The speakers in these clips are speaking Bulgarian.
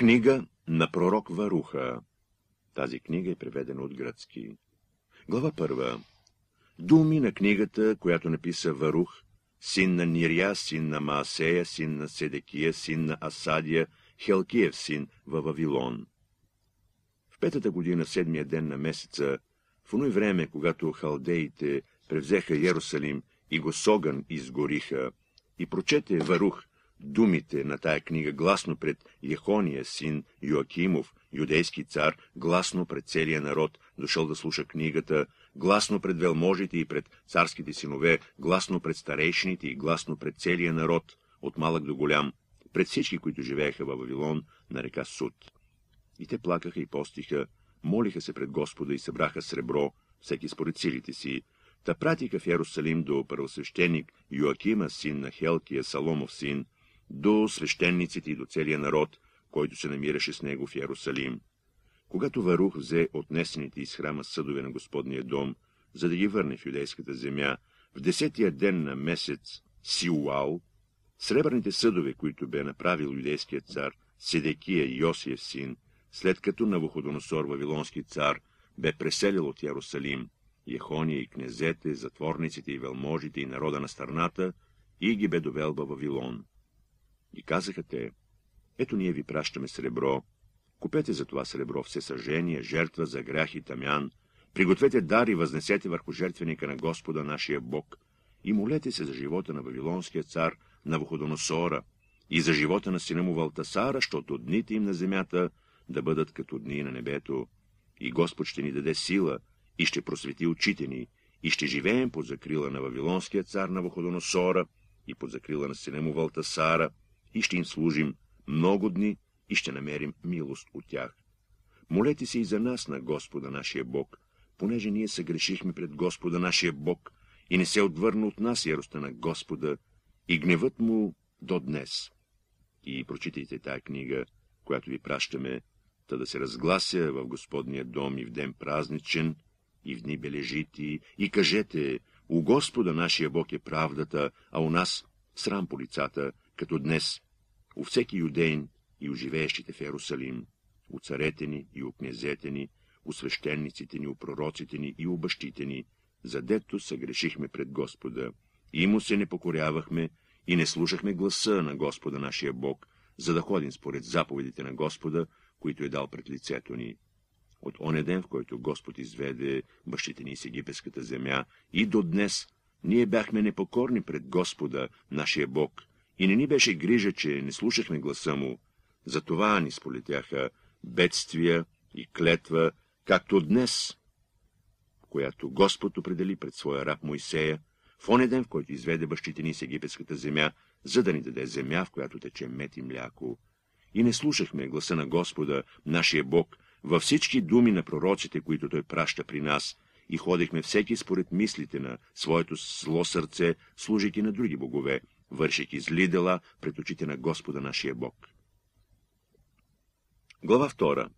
Книга на пророк Варуха. Тази книга е преведена от гръцки. Глава първа. Думи на книгата, която написа Варух, син на Нирия, син на Маасея, син на Седекия, син на Асадия, Хелкиев син във Вавилон. В петата година, седмия ден на месеца, в оно време, когато халдеите превзеха Ярусалим и го Соган изгориха, и прочете Варух думите на тая книга гласно пред Ехония, син Йоакимов, юдейски цар, гласно пред целия народ, дошъл да слуша книгата, гласно пред велможите и пред царските синове, гласно пред старейшините и гласно пред целия народ, от малък до голям, пред всички, които живееха във Вавилон на река Суд. И те плакаха и постиха, молиха се пред Господа и събраха сребро, всеки според силите си, та пратиха в Ярусалим до първосвещеник Йоакима, син на Хелкия, Саломов син, до свещениците и до целия народ, който се намираше с него в Ярусалим. Когато Варух взе отнесените из храма съдове на Господния дом, за да ги върне в юдейската земя, в десетия ден на месец Сиуал, сребърните съдове, които бе направил юдейският цар Седекия Йосиев син, след като Навуходоносор, вавилонски цар, бе преселил от Ярусалим, Ехония и князете, затворниците и велможите и народа на страната, и ги бе довел във Вавилон. И казаха те, ето ние ви пращаме сребро, купете за това сребро все съжение, жертва за грях и тамян, пригответе дар и възнесете върху жертвеника на Господа нашия Бог. И молете се за живота на Вавилонския цар Навуходоносора и за живота на сина му Валтасара, защото дните им на земята да бъдат като дни на небето. И Господ ще ни даде сила и ще просвети очите ни, и ще живеем под закрила на Вавилонския цар Навуходоносора и под закрила на сина му Валтасара, и ще им служим много дни и ще намерим милост от тях. Молете се и за нас на Господа нашия Бог, понеже ние съгрешихме пред Господа нашия Бог и не се отвърна от нас яростта на Господа и гневът му до днес. И прочитайте тая книга, която ви пращаме, та да се разглася в Господния дом и в ден празничен, и в дни бележити, и кажете, у Господа нашия Бог е правдата, а у нас срам по лицата, като днес, у всеки юдейн и у живеещите в Ерусалим, у царете ни и у князете ни, у свещениците ни, у пророците ни и у бащите ни, задето съгрешихме пред Господа, и му се не покорявахме и не слушахме гласа на Господа нашия Бог, за да ходим според заповедите на Господа, които е дал пред лицето ни. От оне ден, в който Господ изведе бащите ни с египетската земя, и до днес ние бяхме непокорни пред Господа, нашия Бог, и не ни беше грижа, че не слушахме гласа му. Затова ни сполетяха бедствия и клетва, както днес, която Господ определи пред своя раб Моисея, в оне ден, в който изведе бащите ни с египетската земя, за да ни даде земя, в която тече мет и мляко. И не слушахме гласа на Господа, нашия Бог, във всички думи на пророците, които Той праща при нас, и ходихме всеки според мислите на своето зло сърце, служики на други богове, вършики зли дела пред очите на Господа нашия Бог. Глава 2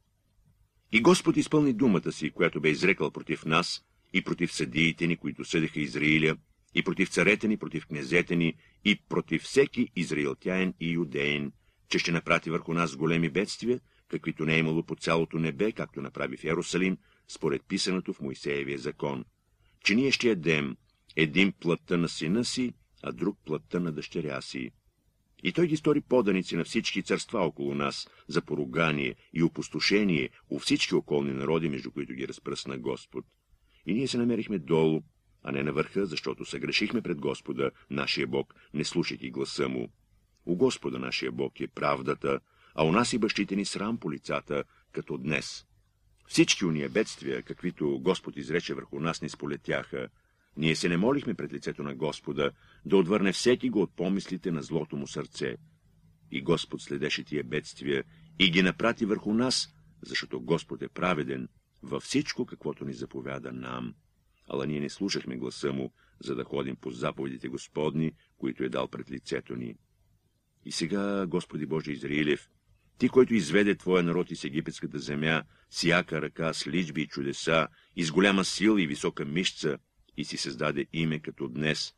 И Господ изпълни думата си, която бе изрекал против нас и против съдиите ни, които съдиха Израиля, и против царете ни, против князете ни, и против всеки израилтяен и юдеин, че ще направи върху нас големи бедствия, каквито не е имало по цялото небе, както направи в Ярусалим, според писаното в Моисеевия закон, че ние ще ядем един плътта на сина си, а друг плътта на дъщеря си. И той ги стори поданици на всички царства около нас, за поругание и опустошение у всички околни народи, между които ги разпръсна Господ. И ние се намерихме долу, а не на върха, защото съгрешихме пред Господа, нашия Бог, не слушайки гласа му. У Господа нашия Бог е правдата, а у нас и бащите ни срам по лицата, като днес. Всички уния бедствия, каквито Господ изрече върху нас, ни сполетяха. Ние се не молихме пред лицето на Господа да отвърне всеки го от помислите на злото му сърце. И Господ следеше тия бедствия и ги напрати върху нас, защото Господ е праведен във всичко, каквото ни заповяда нам. Ала ние не слушахме гласа му, за да ходим по заповедите Господни, които е дал пред лицето ни. И сега, Господи Боже Израилев, ти, който изведе твоя народ из египетската земя, с яка ръка, с личби и чудеса, и с голяма сила и висока мишца, и си създаде име като днес,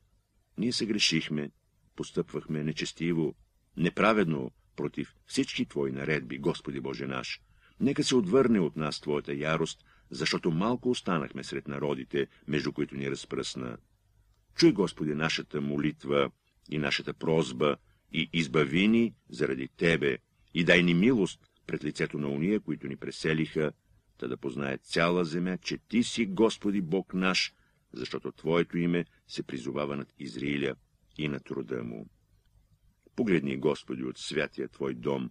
ние се грешихме, постъпвахме нечестиво, неправедно против всички Твои наредби, Господи Боже наш. Нека се отвърне от нас Твоята ярост, защото малко останахме сред народите, между които ни разпръсна. Чуй, Господи, нашата молитва и нашата прозба и избави ни заради Тебе и дай ни милост пред лицето на уния, които ни преселиха, та да познае цяла земя, че Ти си Господи Бог наш, защото Твоето име се призовава над Израиля и на труда му. Погледни, Господи, от святия Твой дом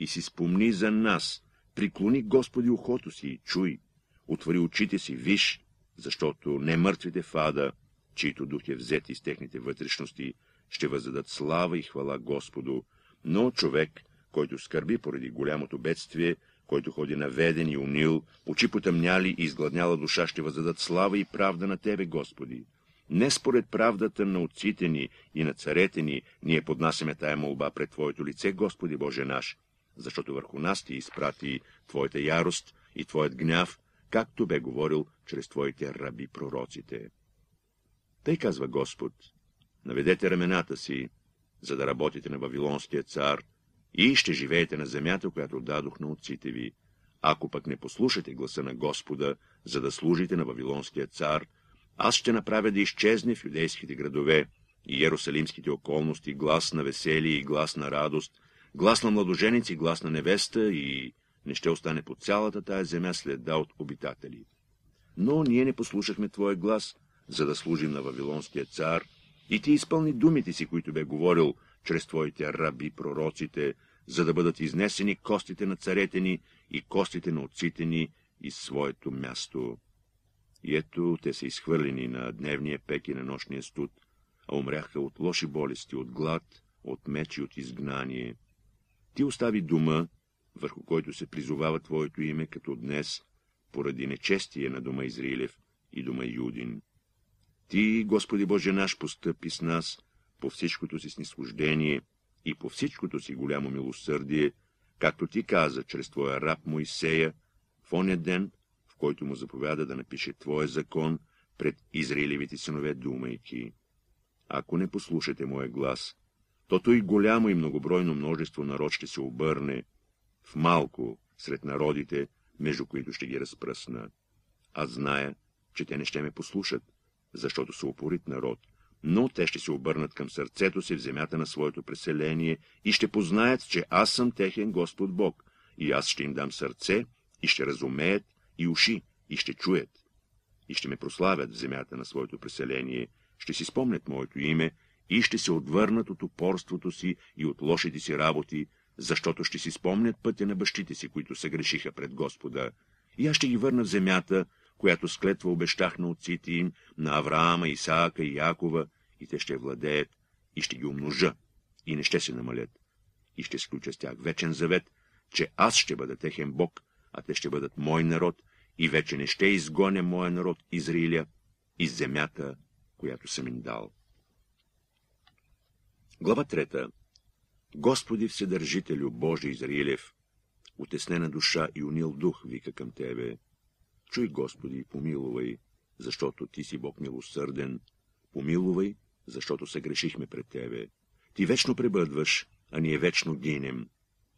и си спомни за нас, приклони, Господи, ухото си и чуй, отвори очите си, виж, защото не мъртвите в ада, чието дух е взет из техните вътрешности, ще въздадат слава и хвала Господу, но човек, който скърби поради голямото бедствие, който ходи наведен и унил, очи потъмняли и изгладняла душа, ще въздадат слава и правда на Тебе, Господи. Не според правдата на отците ни и на царете ни, ние поднасяме тая молба пред Твоето лице, Господи Боже наш, защото върху нас Ти изпрати Твоята ярост и Твоят гняв, както бе говорил чрез Твоите раби пророците. Тъй казва Господ, наведете рамената си, за да работите на Вавилонския цар, и ще живеете на земята, която дадох на отците ви. Ако пък не послушате гласа на Господа, за да служите на Вавилонския цар, аз ще направя да изчезне в юдейските градове и Иерусалимските околности глас на веселие и глас на радост, глас на младоженици, глас на невеста и не ще остане по цялата тая земя следа от обитатели. Но ние не послушахме Твоя глас, за да служим на Вавилонския цар, и ти изпълни думите си, които бе говорил чрез Твоите раби, пророците, за да бъдат изнесени костите на царете ни и костите на отците ни из своето място. И ето те са изхвърлени на дневния пек и на нощния студ, а умряха от лоши болести, от глад, от меч и от изгнание. Ти остави дума, върху който се призовава Твоето име, като днес, поради нечестие на дома Израилев и дома Юдин. Ти, Господи Боже наш, постъпи с нас по всичкото си снисхождение и по всичкото си голямо милосърдие, както ти каза чрез Твоя раб Моисея, в оня ден, в който му заповяда да напише Твоя закон пред Израилевите синове, думайки. Ако не послушате моя глас, тото и голямо и многобройно множество народ ще се обърне в малко сред народите, между които ще ги разпръсна. Аз зная, че те не ще ме послушат, защото са упорит народ, но те ще се обърнат към сърцето си в земята на своето преселение и ще познаят, че аз съм техен Господ Бог, и аз ще им дам сърце, и ще разумеят, и уши, и ще чуят, и ще ме прославят в земята на своето преселение, ще си спомнят моето име, и ще се отвърнат от упорството си и от лошите си работи, защото ще си спомнят пътя на бащите си, които се грешиха пред Господа, и аз ще ги върна в земята, която склетва обещах на отците им, на Авраама, Исаака и Якова, и те ще владеят, и ще ги умножа, и не ще се намалят, и ще сключа с тях вечен завет, че аз ще бъда техен Бог, а те ще бъдат мой народ, и вече не ще изгоня моя народ Израиля из земята, която съм им дал. Глава трета Господи Вседържителю Божи Израилев, утеснена душа и унил дух вика към Тебе. Чуй, Господи, помилувай, защото Ти си Бог милосърден. Помилувай, защото се грешихме пред Тебе. Ти вечно пребъдваш, а ние вечно гинем.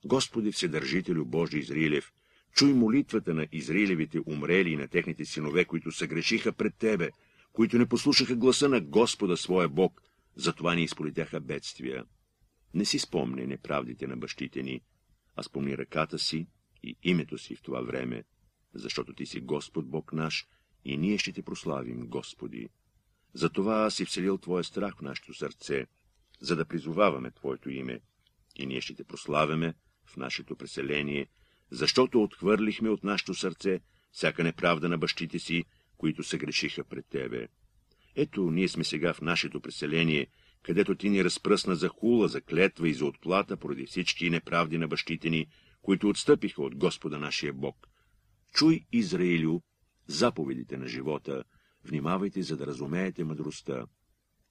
Господи Вседържителю Божи Израилев, чуй молитвата на Израилевите умрели и на техните синове, които се грешиха пред Тебе, които не послушаха гласа на Господа своя Бог, затова ни изполетяха бедствия. Не си спомни неправдите на бащите ни, а спомни ръката си и името си в това време, защото ти си Господ Бог наш и ние ще те прославим, Господи. Затова си вселил Твоя страх в нашето сърце, за да призоваваме Твоето име, и ние ще те прославяме в нашето преселение, защото отхвърлихме от нашето сърце всяка неправда на бащите си, които се грешиха пред Тебе. Ето, ние сме сега в нашето преселение, където ти ни разпръсна за хула, за клетва и за отплата поради всички неправди на бащите ни, които отстъпиха от Господа нашия Бог. Чуй, Израилю, заповедите на живота, внимавайте, за да разумеете мъдростта.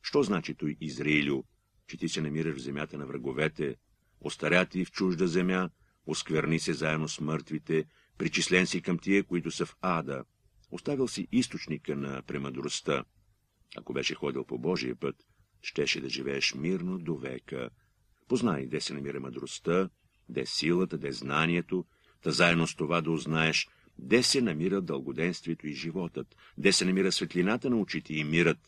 Що значи той, Израилю, че ти се намираш в земята на враговете, остаря ти в чужда земя, оскверни се заедно с мъртвите, причислен си към тия, които са в ада, оставил си източника на премъдростта. Ако беше ходил по Божия път, щеше да живееш мирно до века. Познай, де се намира мъдростта, де силата, де знанието, та заедно с това да узнаеш, де се намира дългоденствието и животът, де се намира светлината на очите и мирът,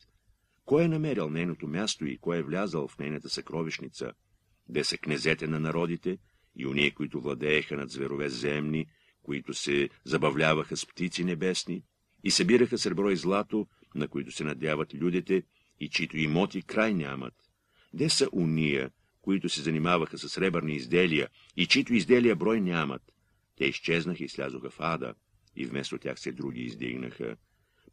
кой е намерил нейното място и кой е влязал в нейната съкровищница, де са кнезете на народите и уния, които владееха над зверове земни, които се забавляваха с птици небесни и събираха сребро и злато, на които се надяват людите и чието имоти край нямат. Де са уния, които се занимаваха с сребърни изделия и чието изделия брой нямат. Те изчезнаха и слязоха в ада, и вместо тях се други издигнаха.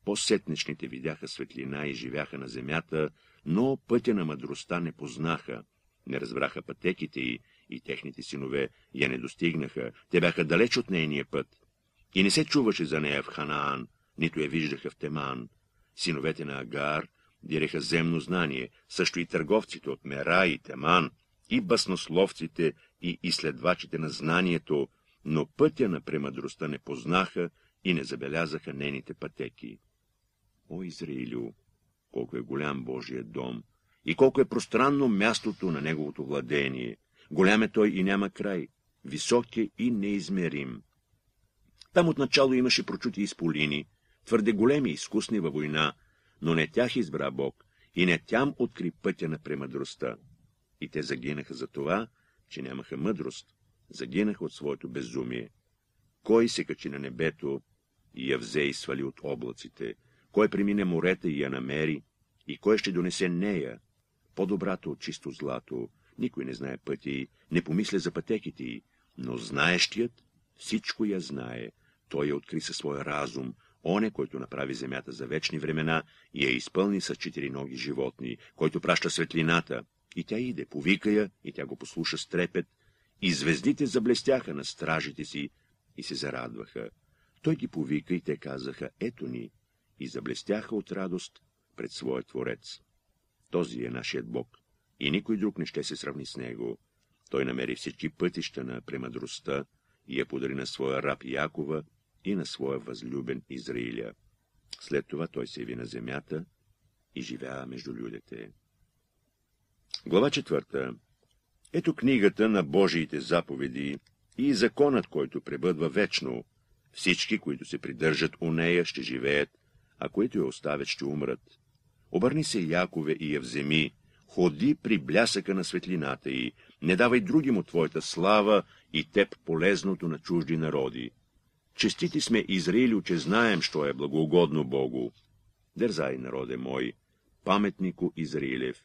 По-сетничните видяха светлина и живяха на земята, но пътя на мъдростта не познаха, не разбраха пътеките й и техните синове я не достигнаха, те бяха далеч от нейния път. И не се чуваше за нея в Ханаан, нито я виждаха в Теман. Синовете на Агар диреха земно знание, също и търговците от Мера и Теман, и баснословците и изследвачите на знанието, но пътя на премъдростта не познаха и не забелязаха нейните пътеки. О, Израилю, колко е голям Божия дом и колко е пространно мястото на неговото владение. Голям е той и няма край, висок е и неизмерим. Там отначало имаше прочути изполини, твърде големи и изкусни във война, но не тях избра Бог и не тям откри пътя на премъдростта. И те загинаха за това, че нямаха мъдрост, загинаха от своето безумие. Кой се качи на небето и я взе и свали от облаците? Кой премине морета и я намери? И кой ще донесе нея? По-добрато от чисто злато. Никой не знае пъти, не помисля за пътеките й, но знаещият всичко я знае. Той я откри със своя разум, оне, който направи земята за вечни времена и я изпълни с четири ноги животни, който праща светлината. И тя иде, повика я, и тя го послуша с трепет, и звездите заблестяха на стражите си и се зарадваха. Той ги повика и те казаха, ето ни, и заблестяха от радост пред своя Творец. Този е нашият Бог, и никой друг не ще се сравни с него. Той намери всички пътища на премъдростта и я подари на своя раб Якова и на своя възлюбен Израиля. След това той се яви на земята и живя между людите. Глава четвърта Ето книгата на Божиите заповеди и законът, който пребъдва вечно. Всички, които се придържат у нея, ще живеят, а които я оставят, ще умрат. Обърни се, Якове, и я вземи, ходи при блясъка на светлината й, не давай другим от твоята слава и теб полезното на чужди народи. Честити сме Израилю, че знаем, що е благоугодно Богу. Дързай, народе мой, паметнику Израилев.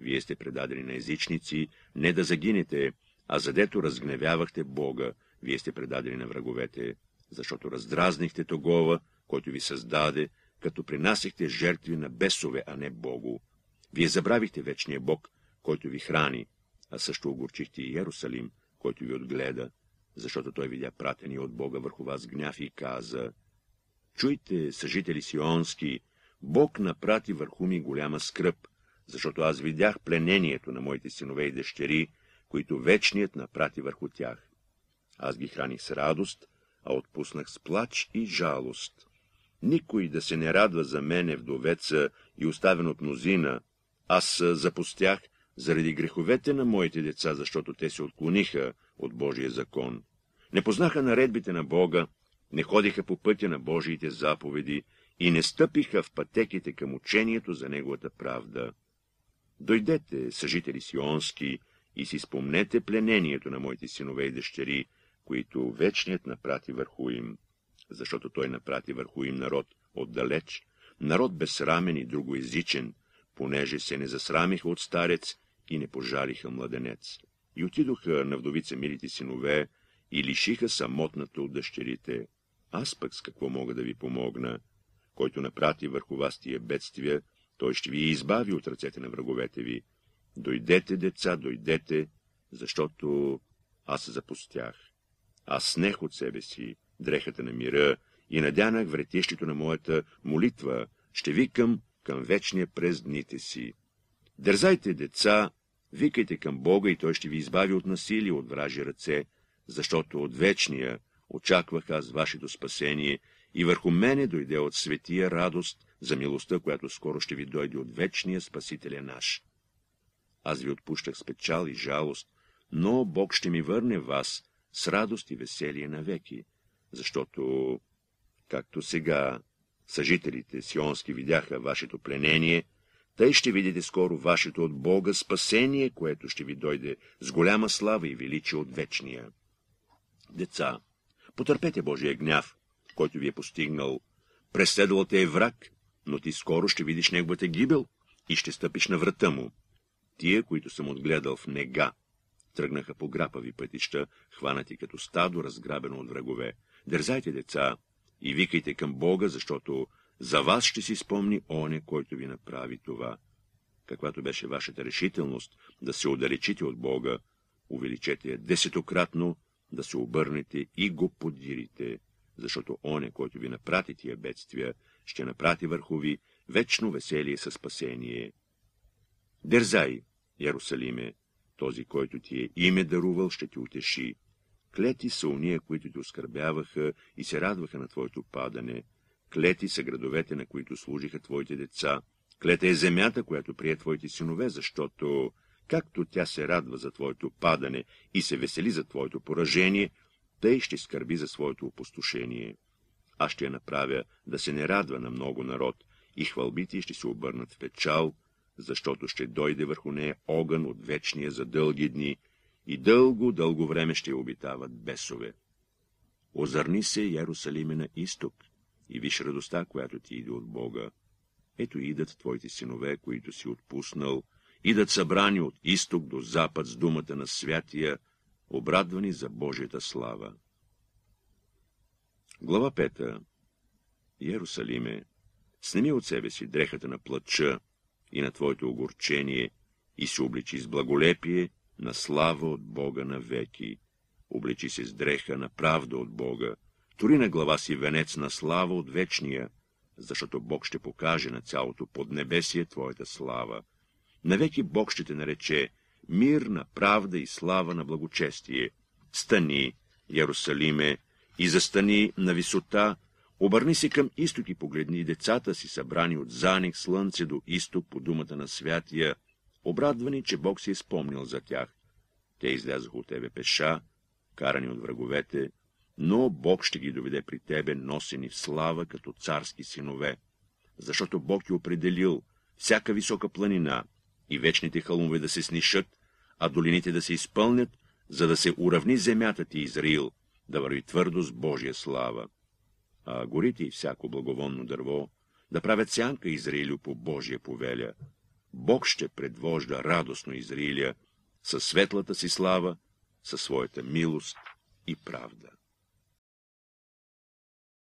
Вие сте предадени на езичници, не да загинете, а задето разгневявахте Бога, вие сте предадени на враговете, защото раздразнихте Тогова, който ви създаде, като принасяхте жертви на бесове, а не Богу. Вие забравихте вечния Бог, който ви храни, а също огорчихте и Иерусалим, който ви отгледа, защото той видя пратени от Бога върху вас гняв и каза, Чуйте, съжители сионски, Бог напрати върху ми голяма скръп, защото аз видях пленението на моите синове и дъщери, които вечният напрати върху тях. Аз ги храних с радост, а отпуснах с плач и жалост. Никой да се не радва за мене, вдовеца и оставен от мнозина. Аз запустях заради греховете на моите деца, защото те се отклониха от Божия закон. Не познаха наредбите на Бога, не ходиха по пътя на Божиите заповеди и не стъпиха в пътеките към учението за Неговата правда. Дойдете, съжители сионски, и си спомнете пленението на моите синове и дъщери, които вечният напрати върху им, защото той напрати върху им народ отдалеч, народ безсрамен и другоязичен, понеже се не засрамиха от старец и не пожалиха младенец. И отидоха на вдовица милите синове и лишиха самотната от дъщерите. Аз пък с какво мога да ви помогна? Който напрати върху вас тия бедствия, той ще ви избави от ръцете на враговете ви. Дойдете, деца, дойдете, защото аз запустях. Аз снех от себе си дрехата на мира и надянах вретището на моята молитва, ще викам към вечния през дните си. Дързайте, деца, викайте към Бога и Той ще ви избави от насилие, от вражи ръце, защото от вечния очаквах аз вашето спасение и върху мене дойде от светия радост за милостта, която скоро ще ви дойде от вечния Спасителя наш. аз ви отпущах с печал и жалост, но Бог ще ми върне вас с радост и веселие навеки, защото, както сега съжителите сионски видяха вашето пленение, тъй ще видите скоро вашето от Бога спасение, което ще ви дойде с голяма слава и величие от вечния. Деца, потърпете Божия гняв, който ви е постигнал. Преследвал те е враг, но ти скоро ще видиш неговата гибел и ще стъпиш на врата му. Тия, които съм отгледал в нега, тръгнаха по грапави пътища, хванати като стадо, разграбено от врагове. Дързайте, деца, и викайте към Бога, защото за вас ще си спомни оне, който ви направи това. Каквато беше вашата решителност да се отдалечите от Бога, увеличете я десетократно, да се обърнете и го подирите, защото оне, който ви напрати тия бедствия, ще напрати върху ви вечно веселие със спасение. Дерзай, Ярусалиме, този, който ти е име дарувал, ще ти утеши. Клети са уния, които те оскърбяваха и се радваха на твоето падане. Клети са градовете, на които служиха твоите деца. Клета е земята, която прие твоите синове, защото, както тя се радва за твоето падане и се весели за твоето поражение, тъй ще скърби за своето опустошение. Аз ще я направя да се не радва на много народ, и хвалбите ще се обърнат в печал, защото ще дойде върху нея огън от вечния за дълги дни, и дълго, дълго време ще обитават бесове. Озърни се, Ярусалиме, на изток, и виж радостта, която ти иде от Бога. Ето идат твоите синове, които си отпуснал, идат събрани от изток до запад с думата на святия, обрадвани за Божията слава. Глава пета Ярусалиме, снеми от себе си дрехата на плача и на твоето огорчение и се обличи с благолепие на слава от Бога на веки. Обличи се с дреха на правда от Бога, тори на глава си венец на слава от вечния, защото Бог ще покаже на цялото поднебесие твоята слава. Навеки Бог ще те нарече мир на правда и слава на благочестие. Стани, Ярусалиме, и застани на висота, обърни се към изток и погледни децата си, събрани от заник слънце до изток по думата на святия, обрадвани, че Бог се е спомнил за тях. Те излязоха от тебе пеша, карани от враговете, но Бог ще ги доведе при тебе, носени в слава, като царски синове, защото Бог е определил всяка висока планина и вечните хълмове да се снишат, а долините да се изпълнят, за да се уравни земята ти, Израил, да върви твърдо с Божия слава. А горите и всяко благовонно дърво да правят сянка Израилю по Божия повеля, Бог ще предвожда радостно Израиля със светлата си слава, със своята милост и правда.